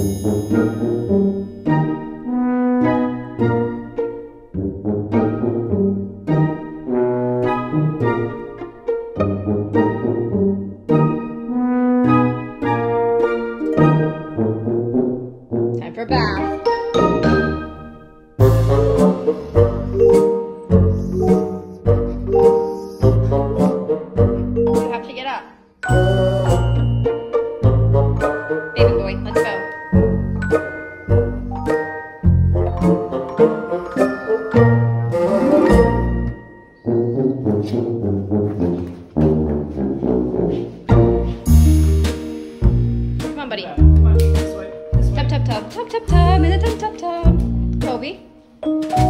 You have to get up. Come on, buddy. Come on, this way. This way. Tub, tub, tub, tub, in the tub, tub, tub. Kobe.